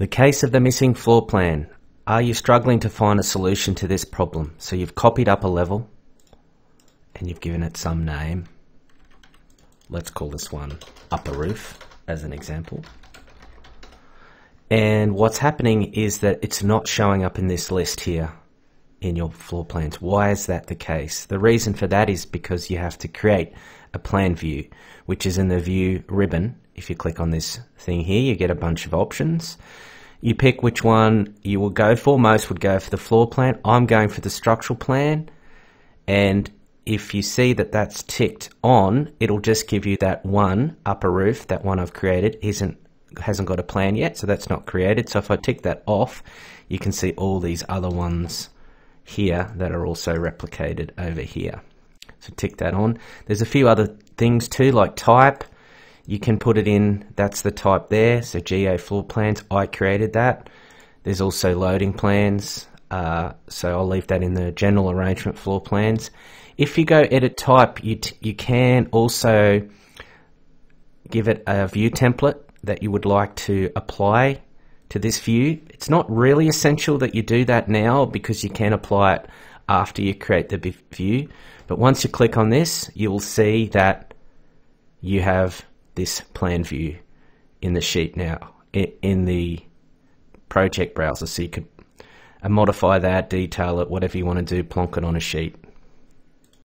The case of the missing floor plan. Are you struggling to find a solution to this problem? So you've copied up a level and you've given it some name. Let's call this one upper roof as an example. And what's happening is that it's not showing up in this list here in your floor plans. Why is that the case? The reason for that is because you have to create a plan view, which is in the view ribbon. If you click on this thing here, you get a bunch of options. You pick which one you will go for. Most would go for the floor plan. I'm going for the structural plan. And if you see that that's ticked on, it'll just give you that one upper roof, that one I've created, isn't hasn't got a plan yet, so that's not created. So if I tick that off, you can see all these other ones here that are also replicated over here. So tick that on. There's a few other things too, like type. You can put it in, that's the type there. So GA floor plans, I created that. There's also loading plans. Uh, so I'll leave that in the general arrangement floor plans. If you go edit type, you, you can also give it a view template that you would like to apply to this view. It's not really essential that you do that now because you can apply it after you create the view. But once you click on this, you will see that you have this plan view in the sheet now, in the project browser. So you could uh, modify that, detail it, whatever you want to do, plonk it on a sheet.